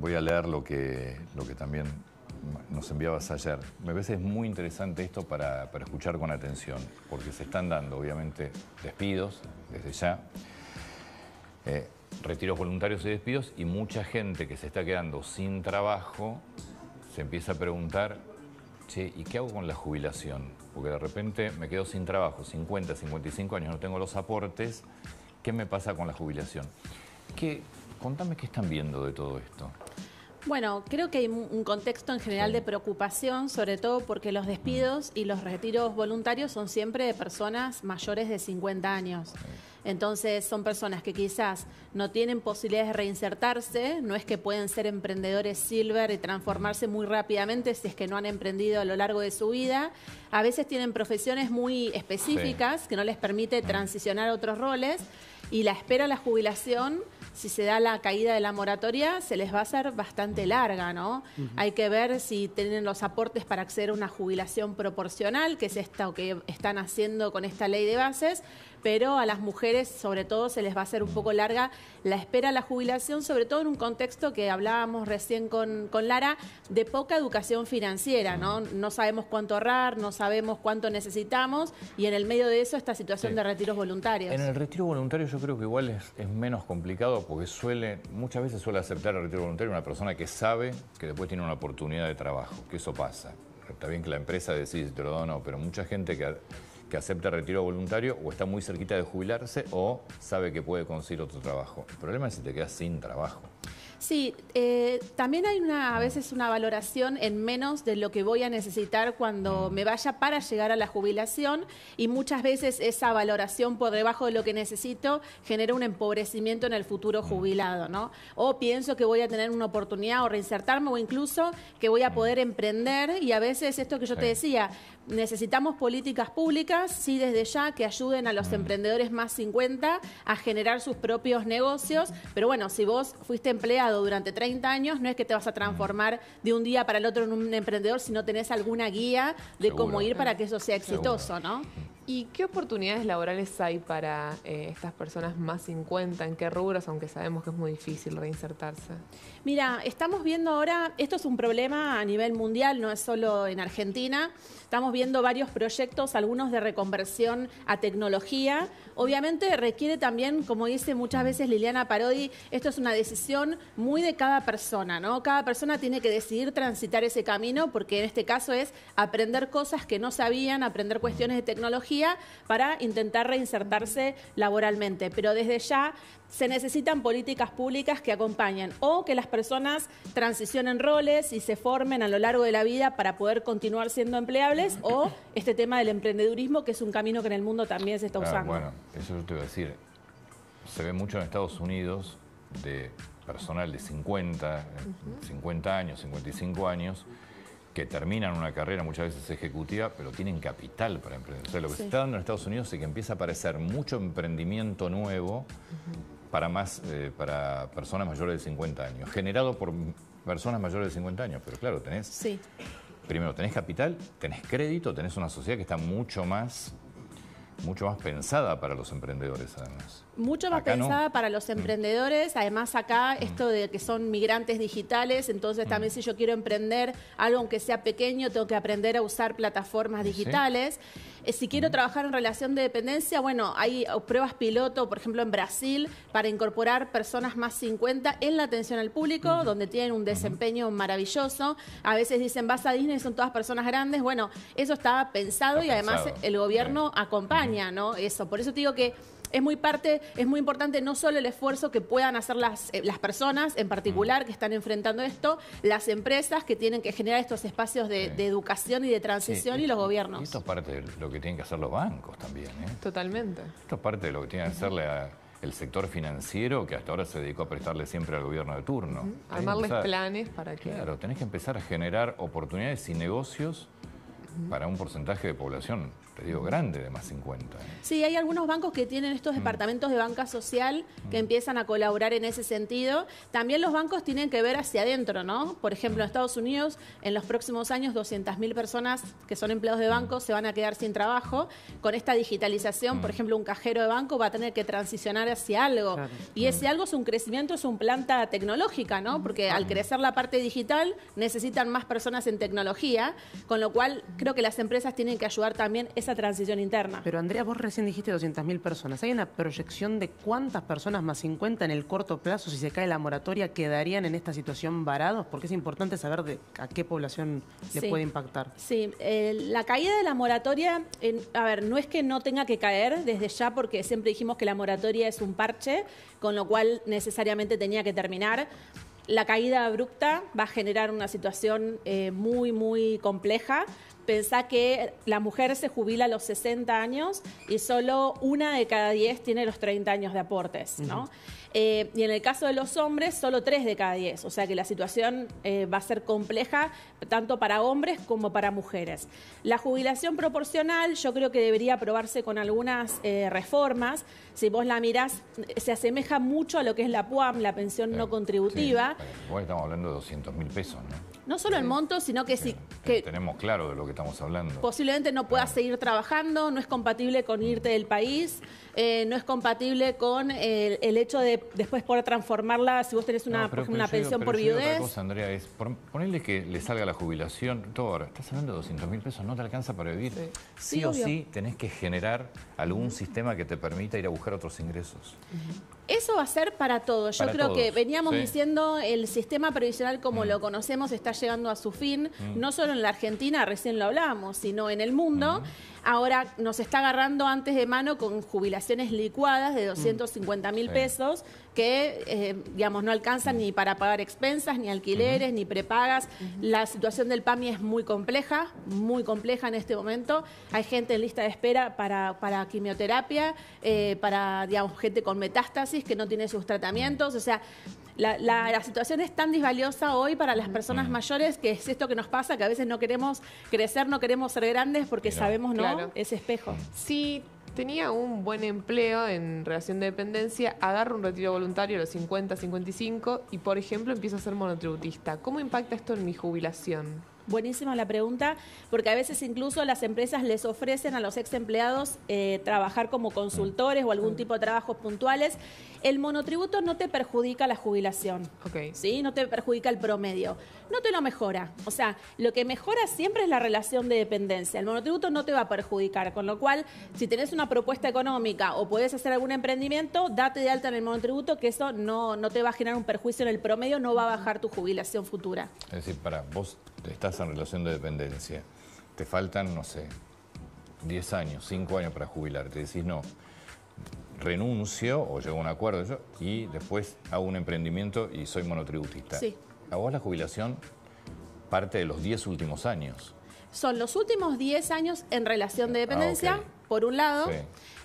Voy a leer lo que, lo que también nos enviabas ayer. Me parece muy interesante esto para, escuchar con atención, porque se están dando, obviamente, despidos desde ya, eh, retiros voluntarios y despidos, y mucha gente que se está quedando sin trabajo se empieza a preguntar, che, ¿y qué hago con la jubilación? Porque de repente me quedo sin trabajo, 50, 55 años, no tengo los aportes, ¿qué me pasa con la jubilación? ¿Qué, Contame qué están viendo de todo esto. Bueno, creo que hay un contexto en general de preocupación, sobre todo porque los despidos y los retiros voluntarios son siempre de personas mayores de 50 años. Entonces son personas que quizás no tienen posibilidades de reinsertarse, no es que pueden ser emprendedores silver y transformarse muy rápidamente si es que no han emprendido a lo largo de su vida. A veces tienen profesiones muy específicas que no les permite transicionar a otros roles y la espera a la jubilación si se da la caída de la moratoria, se les va a hacer bastante larga, ¿no? Hay que ver si tienen los aportes para acceder a una jubilación proporcional, que es esta que están haciendo con esta ley de bases, pero a las mujeres sobre todo se les va a hacer un poco larga la espera a la jubilación, sobre todo en un contexto que hablábamos recién con, con Lara, de poca educación financiera, ¿no? No sabemos cuánto ahorrar, no sabemos cuánto necesitamos y en el medio de eso esta situación de retiros voluntarios. En el retiro voluntario yo creo que igual es, es menos complicado porque suele, muchas veces suele aceptar el retiro voluntario una persona que sabe que después tiene una oportunidad de trabajo, que eso pasa. Está bien que la empresa decide si te lo da o no, pero mucha gente que, que acepta retiro voluntario o está muy cerquita de jubilarse o sabe que puede conseguir otro trabajo. El problema es si te quedas sin trabajo. Sí, eh, también hay una, a veces una valoración en menos de lo que voy a necesitar cuando mm. me vaya para llegar a la jubilación y muchas veces esa valoración por debajo de lo que necesito genera un empobrecimiento en el futuro mm. jubilado, ¿no? O pienso que voy a tener una oportunidad o reinsertarme o incluso que voy a mm. poder emprender y a veces esto que yo te decía, necesitamos políticas públicas, sí desde ya, que ayuden a los emprendedores más 50 a generar sus propios negocios, pero bueno, si vos fuiste empleado durante 30 años, no es que te vas a transformar de un día para el otro en un emprendedor si no tenés alguna guía de cómo ir para que eso sea exitoso, ¿no? ¿Y qué oportunidades laborales hay para eh, estas personas más 50? ¿En qué rubros? Aunque sabemos que es muy difícil reinsertarse. Mira, estamos viendo ahora, esto es un problema a nivel mundial, no es solo en Argentina. Estamos viendo varios proyectos, algunos de reconversión a tecnología. Obviamente requiere también, como dice muchas veces Liliana Parodi, esto es una decisión muy de cada persona, ¿no? Cada persona tiene que decidir transitar ese camino porque en este caso es aprender cosas que no sabían, aprender cuestiones de tecnología para intentar reinsertarse laboralmente. Pero desde ya se necesitan políticas públicas que acompañen o que las personas transicionen roles y se formen a lo largo de la vida para poder continuar siendo empleables o este tema del emprendedurismo, que es un camino que en el mundo también se está usando. bueno, eso yo te voy a decir. Se ve mucho en Estados Unidos de personal de 50, 50 años, 55 años, que terminan una carrera muchas veces ejecutiva, pero tienen capital para emprender. O sea, lo que se está dando en Estados Unidos es que empieza a aparecer mucho emprendimiento nuevo para, más, eh, para personas mayores de 50 años, generado por personas mayores de 50 años. Pero claro, tenés... Sí. Primero, tenés capital, tenés crédito, tenés una sociedad que está mucho más mucho más pensada para los emprendedores, además. Mucho más pensada para los mm. emprendedores. Además, acá mm. esto de que son migrantes digitales, entonces también mm. si yo quiero emprender algo aunque sea pequeño, tengo que aprender a usar plataformas digitales. Eh, si quiero trabajar en relación de dependencia, bueno, hay pruebas piloto, por ejemplo, en Brasil, para incorporar personas más 50 en la atención al público, donde tienen un desempeño maravilloso. A veces dicen, vas a Disney, son todas personas grandes. Bueno, eso está pensado y además el gobierno acompaña, ¿no? Eso. Por eso te digo que es muy parte, es muy importante no solo el esfuerzo que puedan hacer las, eh, las personas en particular que están enfrentando esto, las empresas que tienen que generar estos espacios de, educación y de transición y, los gobiernos. Y esto es parte de lo que tienen que hacer los bancos también. ¿eh? Totalmente. Esto es parte de lo que tiene que hacerle el sector financiero que hasta ahora se dedicó a prestarle siempre al gobierno de turno. Armarles planes para que... Claro, tenés que empezar a generar oportunidades y negocios para un porcentaje de población te digo, grande de más 50. ¿eh? Sí, hay algunos bancos que tienen estos mm. departamentos de banca social que mm. empiezan a colaborar en ese sentido. También los bancos tienen que ver hacia adentro, ¿no? Por ejemplo, en Estados Unidos, en los próximos años, 200.000 personas que son empleados de bancos se van a quedar sin trabajo. Con esta digitalización, por ejemplo, un cajero de banco va a tener que transicionar hacia algo. Y ese algo es un crecimiento, es un planta tecnológica, ¿no? Porque al crecer la parte digital, necesitan más personas en tecnología, con lo cual creo que las empresas tienen que ayudar también esa transición interna. Pero Andrea, vos recién dijiste 200.000 personas. ¿Hay una proyección de cuántas personas más 50 en el corto plazo, si se cae la moratoria, quedarían en esta situación varados? Porque es importante saber de a qué población le puede impactar. Sí, eh, la caída de la moratoria, a ver, no es que no tenga que caer desde ya, porque siempre dijimos que la moratoria es un parche, con lo cual necesariamente tenía que terminar. La caída abrupta va a generar una situación eh, muy, muy compleja Pensá que la mujer se jubila a los 60 años y solo una de cada 10 tiene los 30 años de aportes, ¿no? Eh, y en el caso de los hombres, solo 3 de cada 10. O sea que la situación eh, va a ser compleja tanto para hombres como para mujeres. La jubilación proporcional yo creo que debería aprobarse con algunas eh, reformas. Si vos la mirás, se asemeja mucho a lo que es la PUAM, la pensión no contributiva. Sí. estamos hablando de 200 mil pesos, ¿no? No solo el monto, sino que sí. Que Tenemos claro de lo que estamos hablando. Posiblemente no puedas seguir trabajando, no es compatible con irte del país, eh, no es compatible con el, hecho de después poder transformarla si vos tenés una, una pensión por viudez. Otra cosa, Andrea, es ponerle que le salga la jubilación, todo ahora, estás hablando de 200 mil pesos, no te alcanza para vivir. Sí, o sí tenés que generar algún sistema que te permita ir a buscar otros ingresos. Eso va a ser para todos. Yo creo que veníamos diciendo el sistema previsional como mm. lo conocemos está llegando a su fin, mm. no solo en la Argentina, recién lo hablábamos, sino en el mundo. Mm. Ahora nos está agarrando antes de mano con jubilaciones licuadas de 250 mil pesos que, eh, digamos, no alcanzan ni para pagar expensas, ni alquileres, ni prepagas. La situación del PAMI es muy compleja, muy compleja en este momento. Hay gente en lista de espera para, para quimioterapia, eh, para, digamos, gente con metástasis que no tiene sus tratamientos. O sea, la, situación es tan disvaliosa hoy para las personas mayores que es esto que nos pasa, que a veces no queremos crecer, no queremos ser grandes porque sabemos, ¿no? Ese espejo. Si tenía un buen empleo en relación de dependencia, agarro un retiro voluntario a los 50, 55 y, por ejemplo, empiezo a ser monotributista. ¿Cómo impacta esto en mi jubilación? Buenísima la pregunta, porque a veces incluso las empresas les ofrecen a los ex empleados eh, trabajar como consultores o algún tipo de trabajos puntuales. El monotributo no te perjudica la jubilación, okay. ¿sí? no te perjudica el promedio, no te lo mejora. O sea, lo que mejora siempre es la relación de dependencia. El monotributo no te va a perjudicar, con lo cual, si tenés una propuesta económica o puedes hacer algún emprendimiento, date de alta en el monotributo, que eso no, no te va a generar un perjuicio en el promedio, no va a bajar tu jubilación futura. Es decir, para vos estás en relación de dependencia, te faltan, no sé, 10 años, 5 años para jubilar, te decís no, renuncio o llego a un acuerdo yo, y después hago un emprendimiento y soy monotributista. Sí. A vos la jubilación parte de los 10 últimos años. Son los últimos 10 años en relación de dependencia, ah, por un lado. Sí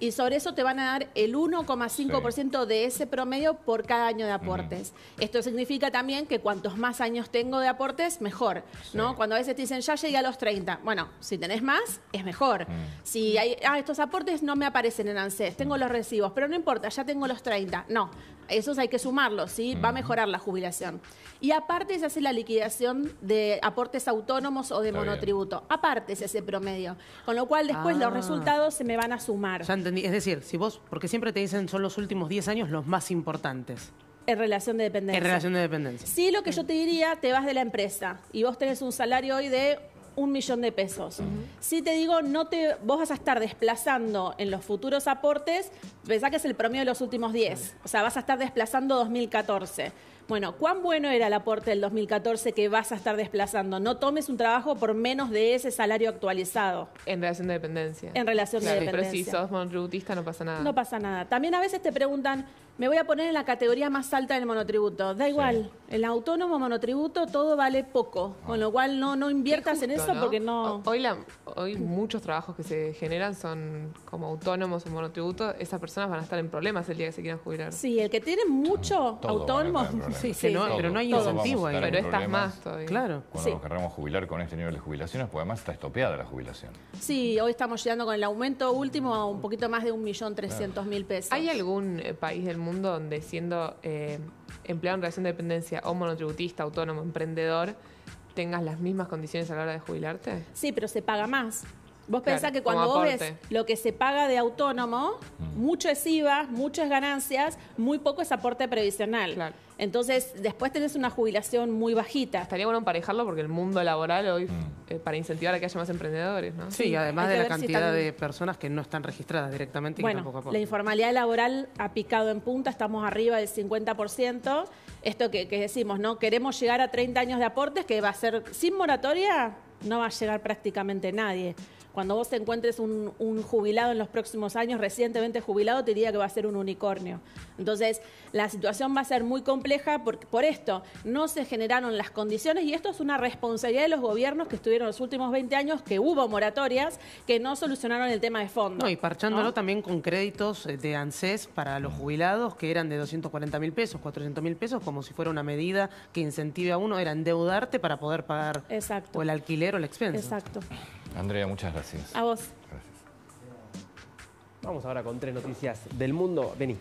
y sobre eso te van a dar el 1,5% de ese promedio por cada año de aportes. Esto significa también que cuantos más años tengo de aportes, mejor, ¿no? Cuando a veces te dicen, ya llegué a los 30, bueno, si tenés más, es mejor. Si hay, ah, estos aportes no me aparecen en ANSES, tengo los recibos, pero no importa, ya tengo los 30. No, esos hay que sumarlos, ¿sí? Va a mejorar la jubilación. Y aparte se hace la liquidación de aportes autónomos o de monotributo. Aparte se hace promedio. Con lo cual después los ah. resultados se me van a sumar. Ya entendí. Es decir, si vos, porque siempre te dicen son los últimos 10 años los más importantes. En relación de dependencia. En relación de dependencia. Sí, lo que yo te diría, te vas de la empresa y vos tenés un salario hoy de un millón de pesos. Si te digo, no te, vos vas a estar desplazando en los futuros aportes, pensá que es el promedio de los últimos 10. O sea, vas a estar desplazando 2014. Bueno, ¿cuán bueno era el aporte del 2014 que vas a estar desplazando? No tomes un trabajo por menos de ese salario actualizado. En relación de dependencia. En relación de dependencia. Pero si sos monotributista no pasa nada. No pasa nada. También a veces te preguntan, Me voy a poner en la categoría más alta del monotributo. Da igual, el autónomo monotributo todo vale poco, con lo cual no, no inviertas en eso porque no... Hoy, la- hoy muchos trabajos que se generan son como autónomos o monotributos. Esas personas van a estar en problemas el día que se quieran jubilar. Sí, el que tiene mucho autónomo... Sí, que no- sí. pero no hay Todos incentivo ahí. Pero problemas más todavía. Claro. Cuando Sí. nos querramos jubilar con este nivel de jubilaciones, porque además está estopeada la jubilación. Sí, hoy estamos llegando con el aumento último a un poquito más de 1.300.000 pesos. ¿Hay algún eh, país del mundo donde siendo eh, empleado en relación de dependencia o monotributista, autónomo, emprendedor, tengas las mismas condiciones a la hora de jubilarte? Sí, pero se paga más. Vos Claro, pensás que cuando vos ves lo que se paga de autónomo, mucho es IVA, mucho es ganancias, muy poco es aporte previsional. Claro. Entonces, después tenés una jubilación muy bajita. Estaría bueno emparejarlo porque el mundo laboral hoy, eh, para incentivar a que haya más emprendedores, ¿no? Sí, además de que la si cantidad están- de personas que no están registradas directamente y que Bueno, tampoco aportan. la informalidad laboral ha picado en punta, estamos arriba del 50%. Esto que, que decimos, ¿no? Queremos llegar a 30 años de aportes, que va a ser sin moratoria, no va a llegar prácticamente nadie. Cuando vos te encuentres un, un jubilado en los próximos años, recientemente jubilado, te diría que va a ser un unicornio. Entonces, la situación va a ser muy compleja por, por esto. No se generaron las condiciones y esto es una responsabilidad de los gobiernos que estuvieron los últimos 20 años, que hubo moratorias, que no solucionaron el tema de fondo. No, y parchándolo ¿no? también con créditos eh, de ANSES para los jubilados que eran de 240 mil pesos, 400 mil pesos, como si fuera una medida que incentive a uno, era endeudarte para poder pagar Exacto. o el alquiler o el expenso. Exacto. Andrea, muchas gracias. A vos. Gracias. Vamos ahora con tres noticias del mundo. Vení,